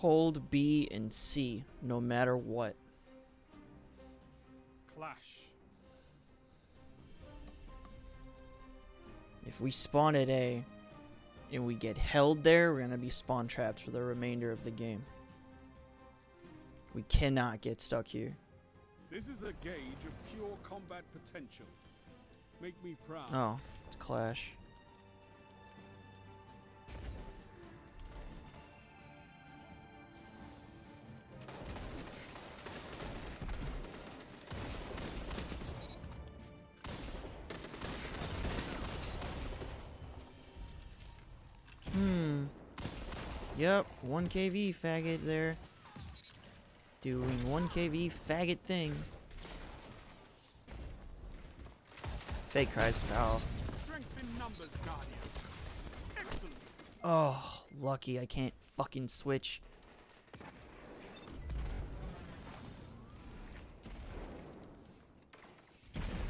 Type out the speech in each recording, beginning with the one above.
Hold B and C, no matter what. Clash. If we spawn at A and we get held there, we're gonna be spawn trapped for the remainder of the game. We cannot get stuck here. This is a gauge of pure combat potential. Make me proud. Oh, it's Clash. Yep, 1 KV faggot there. Doing 1 KV faggot things. Fake cries foul. Strength in numbers. Oh, lucky I can't fucking switch.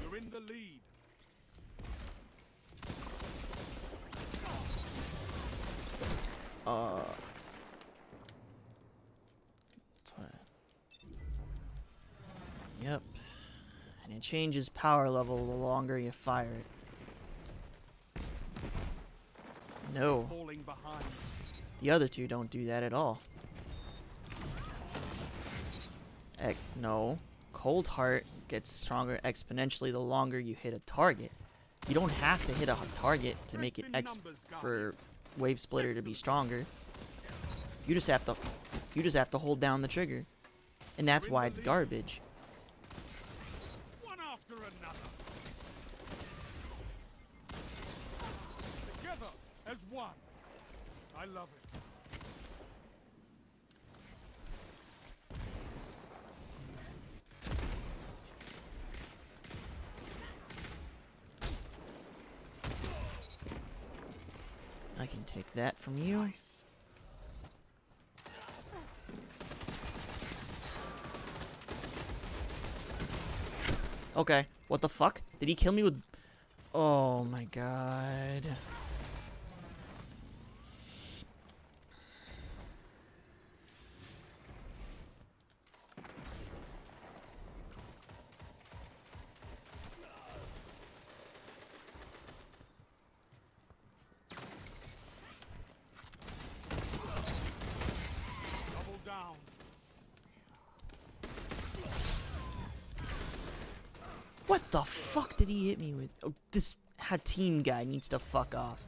You're in the lead. Uh. That's what I- Yep. And it changes power level the longer you fire it. No, the other two don't do that at all. Ec no. Coldheart gets stronger exponentially the longer you hit a target. You don't have to hit a target to make it ex for Wavesplitter to be stronger. You just have to you just have to hold down the trigger. And that's why it's garbage. One after another. Together as one. I love it. I can take that from you. Nice. Okay. What the fuck? Did he kill me with Oh my god. Double down. What the fuck did he hit me with? Oh, this Hatim guy needs to fuck off.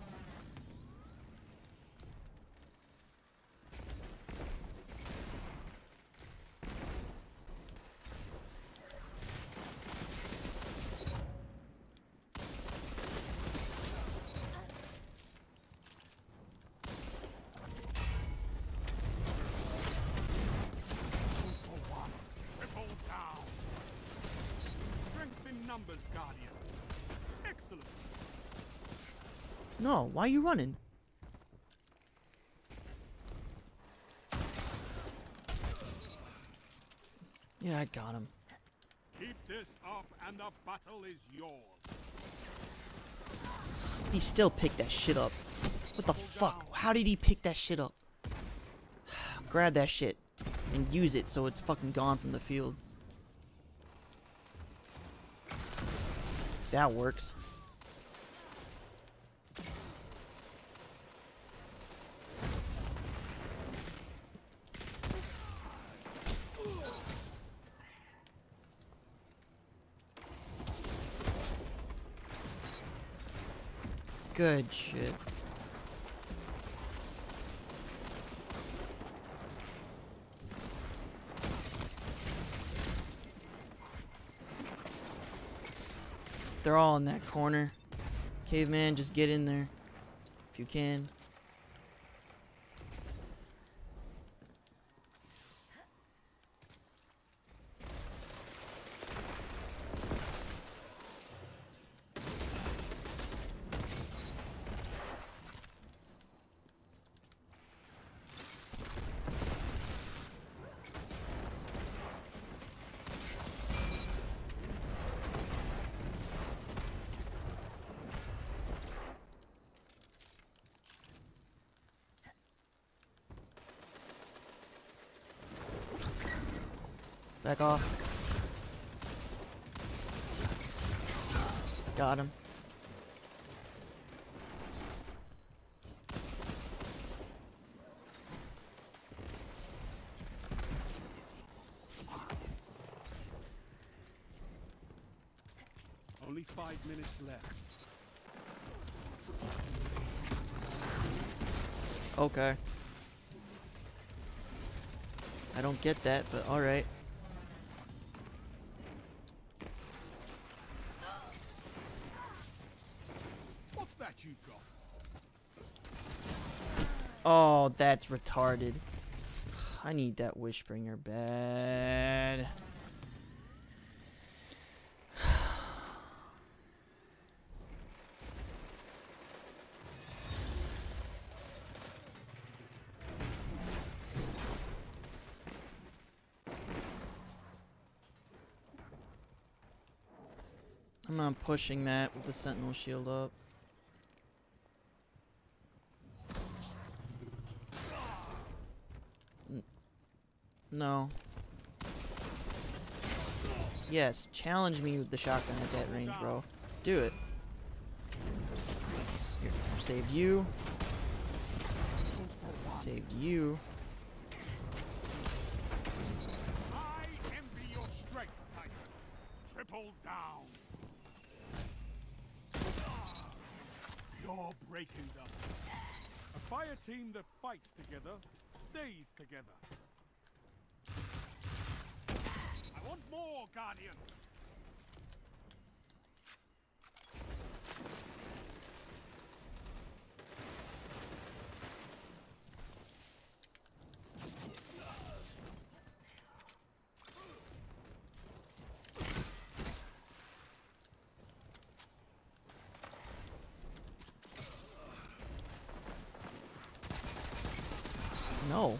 Two for one. Triple down. Strength in numbers, Guardian. Excellent. No, why are you running? Yeah, I got him. Keep this up and the battle is yours. He still picked that shit up. What the fuck? How did he pick that shit up? Grab that shit and use it so it's fucking gone from the field. That works. Good shit. They're all in that corner. Caveman, just get in there. If you can. Back off. Got him. Only five minutes left. Okay. I don't get that, but alright. What's that you've got? Oh, that's retarded. I need that Wishender bad. I'm not pushing that with the Sentinel shield up. No. Yes, challenge me with the shotgun at that range, bro. Do it. Here, saved you. Saved you. I envy your strength, Titan. Triple down. You're breaking them. A fire team that fights together stays together. I want more, Guardian. No.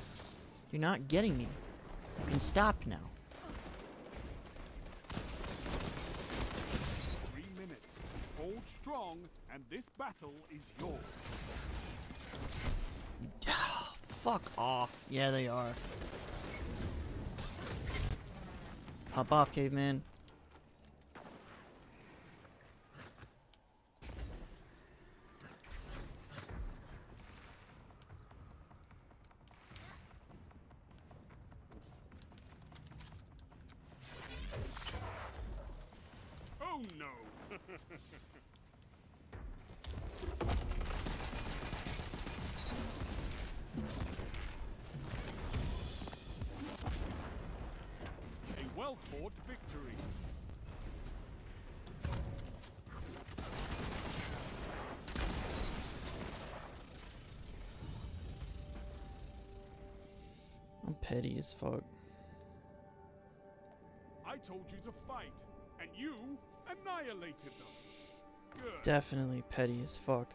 You're not getting me. You can stop now. Three minutes. Hold strong, and this battle is yours. Fuck off. Yeah, they are. Hop off, caveman. Oh no! A victory. I'm petty as fuck. I told you to fight, and you annihilated them. Good. Definitely petty as fuck.